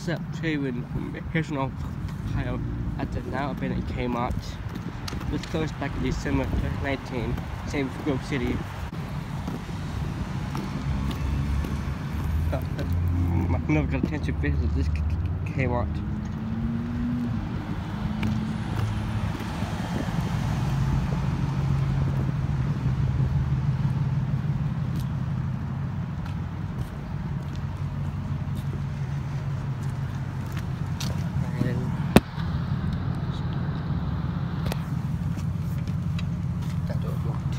What's up, Trayvon from Harrison, Ohio, at the now abandoned Kmart. It was closed back in December 2019, same for Grove City. I've never got a chance to visit this Kmart. And that door is locked.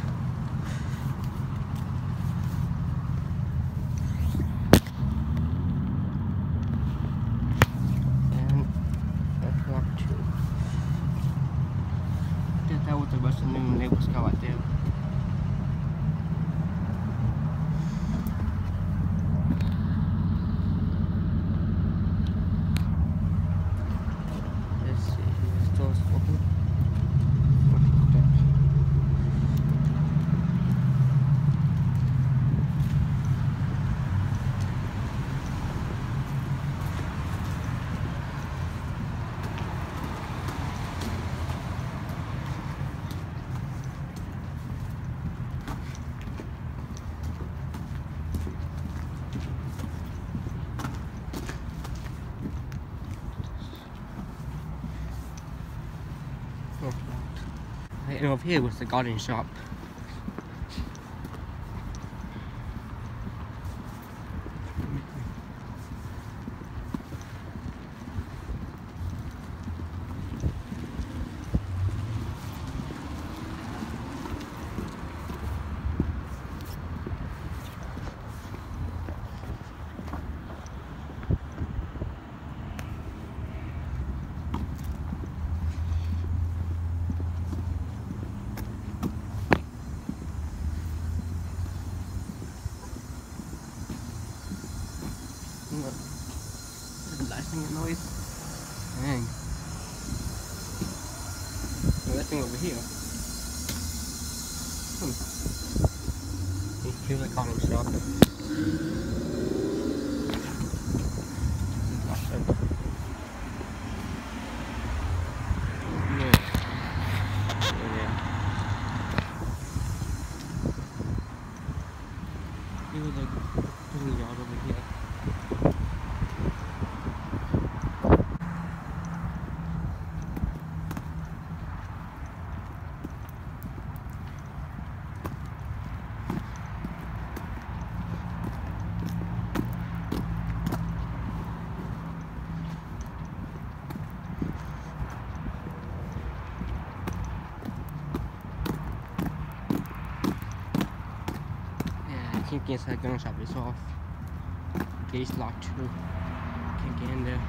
And that's locked too. Did that with the rest And over here was the garden shop. Look. A noise. Dang. Well, that thing over here. Hmm. Here's a coffee shop. Locked up. Yeah. Yeah. Here's a little yard over here. Yeah, I can't get inside gun shop, it's off. Gate's locked too. Can't get in there.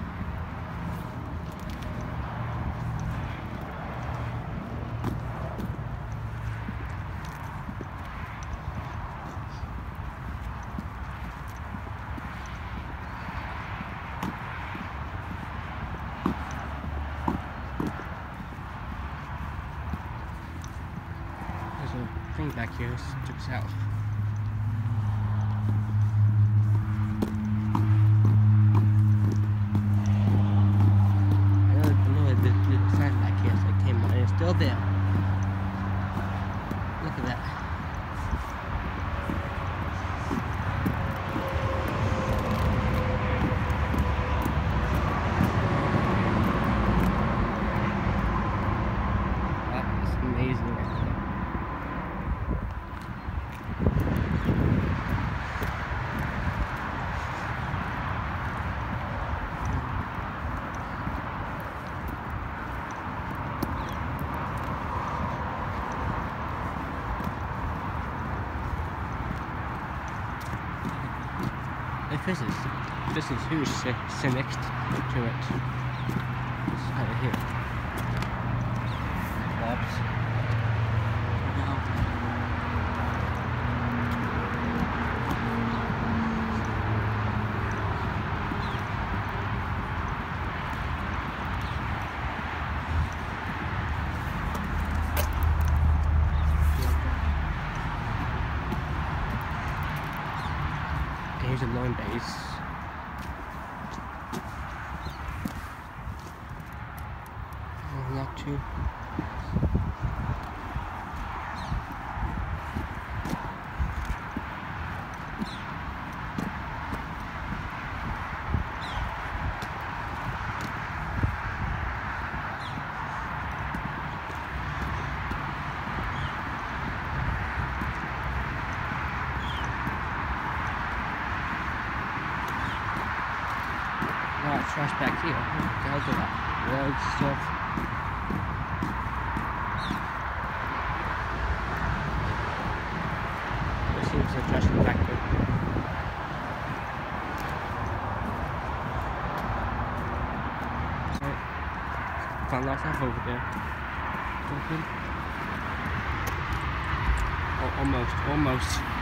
There's a thing back here, it's took south. Still there. Look at that is amazing right there. If this is this is sit, sit next to it. It's here. Bob's. Here's a long base. Oh, we. Back here. At that. Road stuff. This seems a. Right. Found lots of over there. Open. Oh, almost, almost.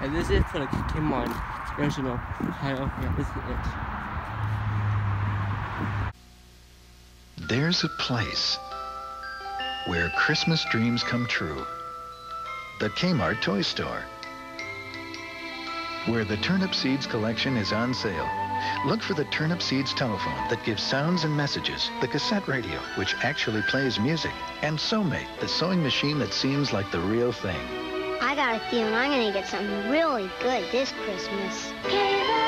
And this is for the Kmart National Ohio. Yeah, this is it. There's a place where Christmas dreams come true. The Kmart Toy Store. Where the Turnip Seeds collection is on sale. Look for the Turnip Seeds telephone that gives sounds and messages, the cassette radio, which actually plays music, and Sewmate, the sewing machine that seems like the real thing. I got a feeling I'm gonna get something really good this Christmas.